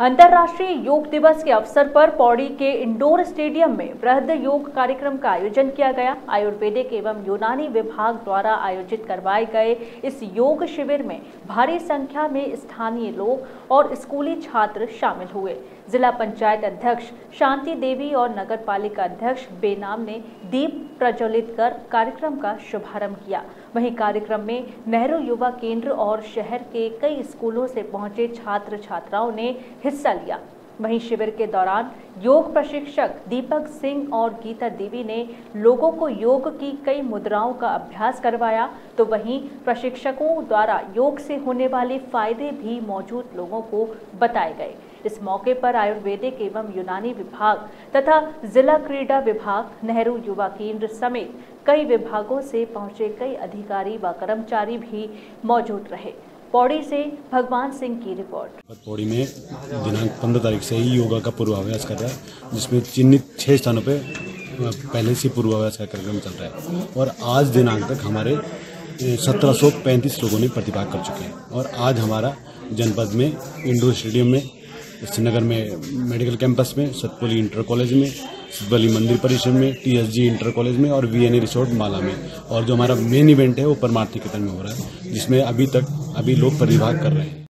अंतर्राष्ट्रीय योग दिवस के अवसर पर पौड़ी के इंडोर स्टेडियम में वृहद योग कार्यक्रम का आयोजन किया गया। आयुर्वेदिक एवं यूनानी विभाग द्वारा आयोजित करवाए गए इस योग शिविर में भारी संख्या में स्थानीय लोग और स्कूली छात्र शामिल हुए। जिला पंचायत अध्यक्ष शांति देवी और नगर पालिका अध्यक्ष बेनाम ने दीप प्रज्वलित कर कार्यक्रम का शुभारंभ किया। वहीं कार्यक्रम में नेहरू युवा केंद्र और शहर के कई स्कूलों से पहुँचे छात्र छात्राओं ने हिस्सा लिया। वहीं शिविर के दौरान योग प्रशिक्षक दीपक सिंह और गीता देवी ने लोगों को योग की कई मुद्राओं का अभ्यास करवाया। तो वहीं प्रशिक्षकों द्वारा योग से होने वाले फ़ायदे भी मौजूद लोगों को बताए गए। इस मौके पर आयुर्वेदिक एवं यूनानी विभाग तथा जिला क्रीड़ा विभाग, नेहरू युवा केंद्र समेत कई विभागों से पहुँचे कई अधिकारी व कर्मचारी भी मौजूद रहे। पौड़ी से भगवान सिंह की रिपोर्ट। पौड़ी में दिनांक पंद्रह तारीख से ही योगा का पूर्वाभ्यास कर रहा है, जिसमें चिन्हित छह स्थानों पे पहले से पूर्वाभ्यास का कार्यक्रम चल रहा है। और आज दिनांक तक हमारे सत्रह पैंतीस लोगों ने प्रतिभाग कर चुके हैं। और आज हमारा जनपद में, इंडोर स्टेडियम में, श्रीनगर में, मेडिकल कैंपस में, सतपुली इंटर कॉलेज में बली मंदिर परिसर में टीएसजी इंटर कॉलेज में और वीएनए रिसोर्ट माला में। और जो हमारा मेन इवेंट है, वो परमार्थी कीर्तन में हो रहा है, जिसमें अभी तक, अभी लोग प्रतिभाग कर रहे हैं।